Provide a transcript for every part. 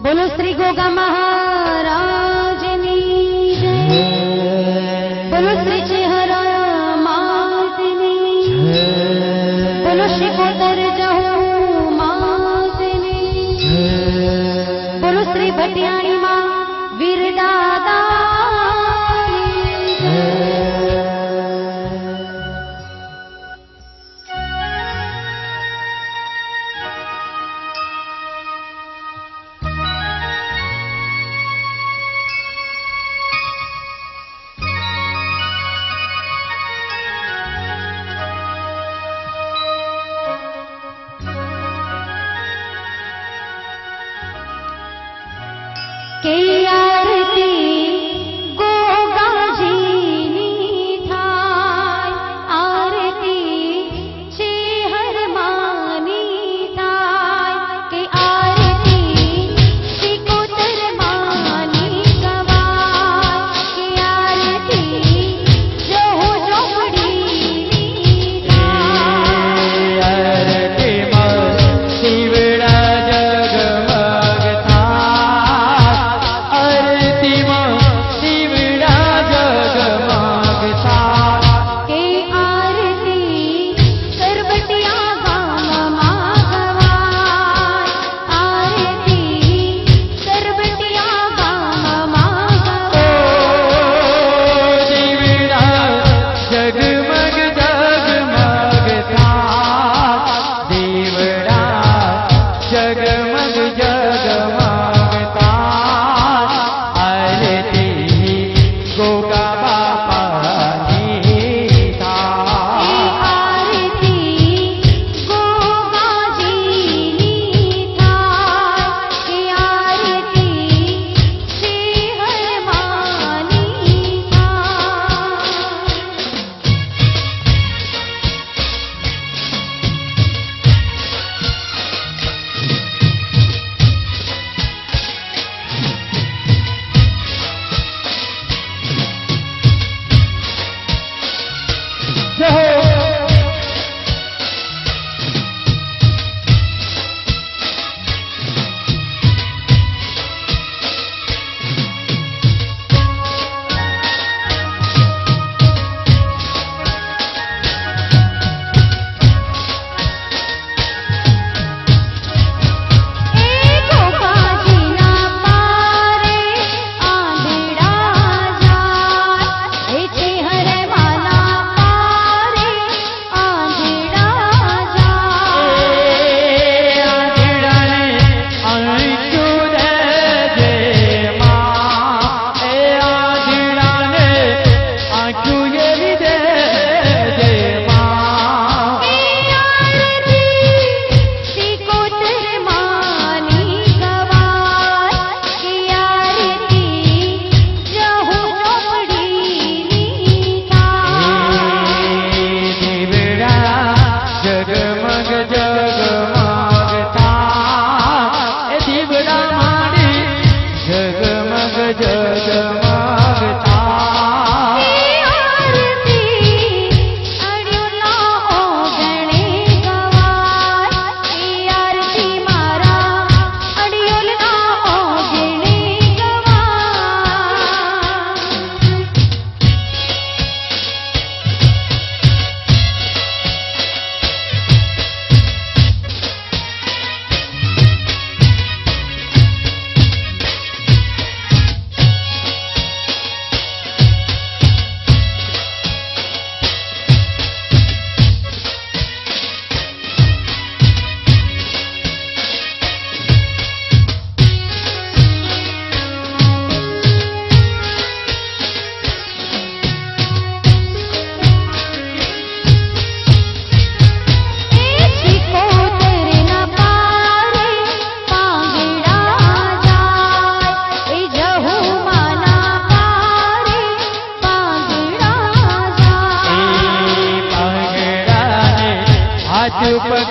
बोलो श्री गोगा महा। que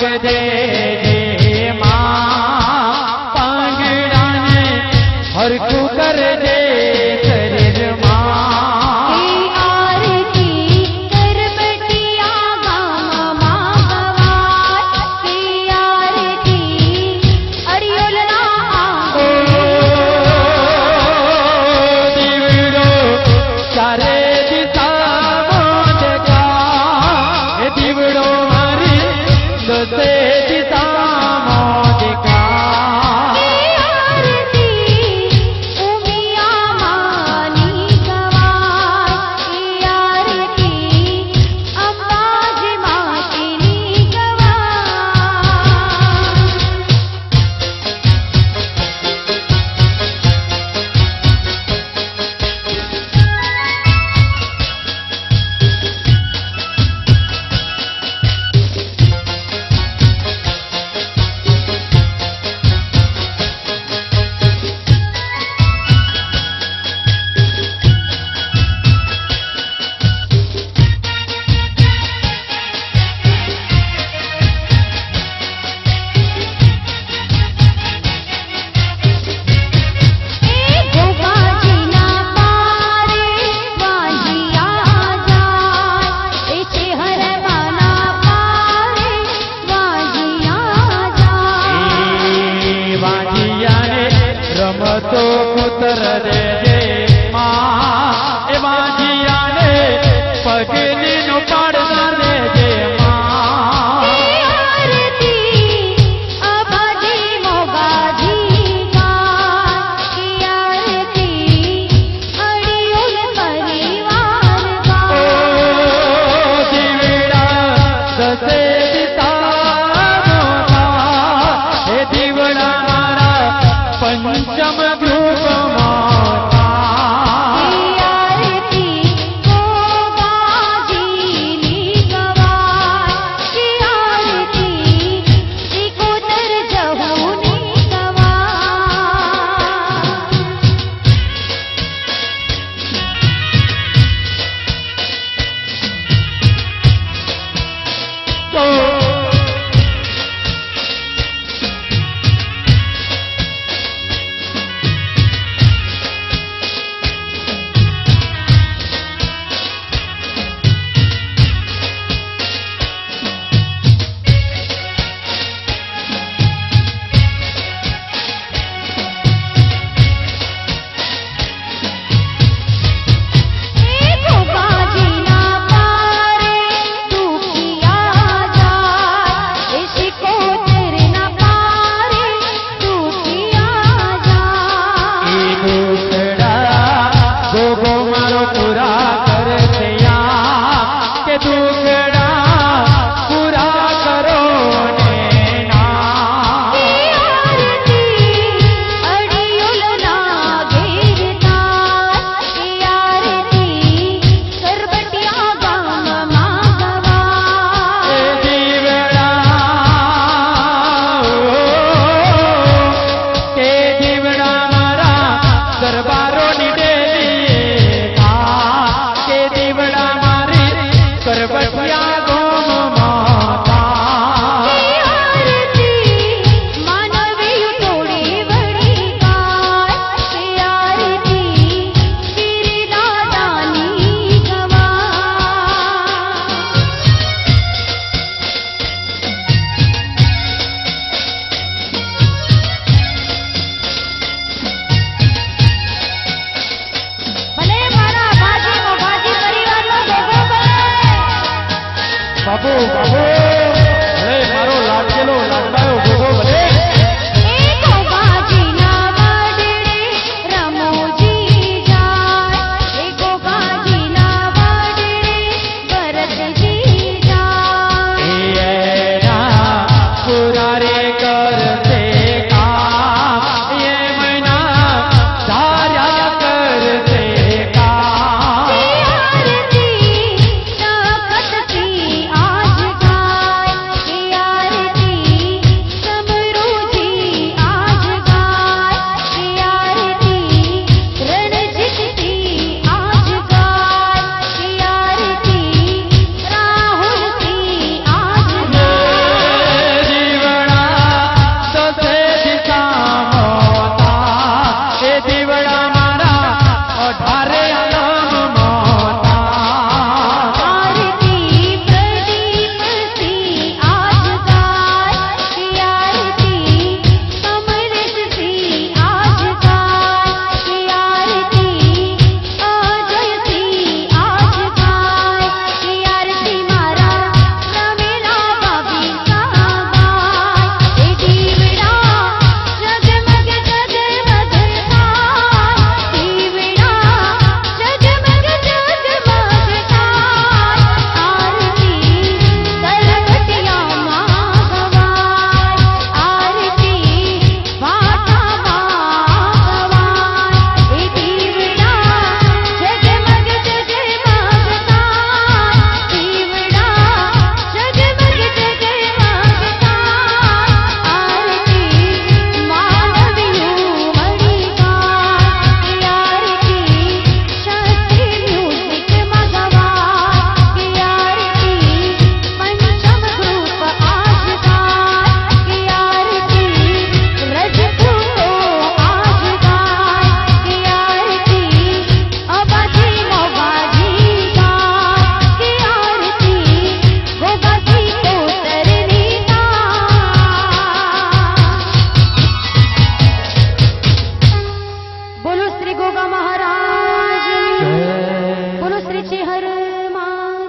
जगदे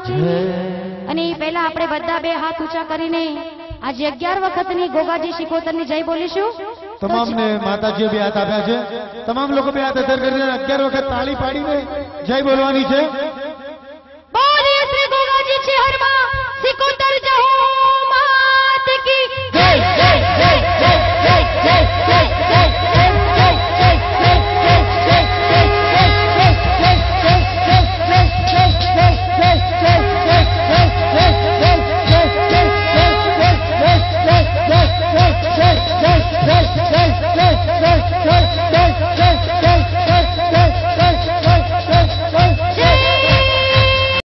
અને એ પહેલા આપણે બધા બે હાથ ઊંચા કરીને આજે અગિયાર વખતની ગોગાજી શિકોતરની જય બોલીશું. તમામને માતાજીએ બે હાથ આપ્યા છે. તમામ લોકો બે હાથ અત્યારે કરીને અગિયાર વખત તાળી પાડીને જય બોલવાની છે. બોલીએ શ્રી ગોગાજી છે હરમાં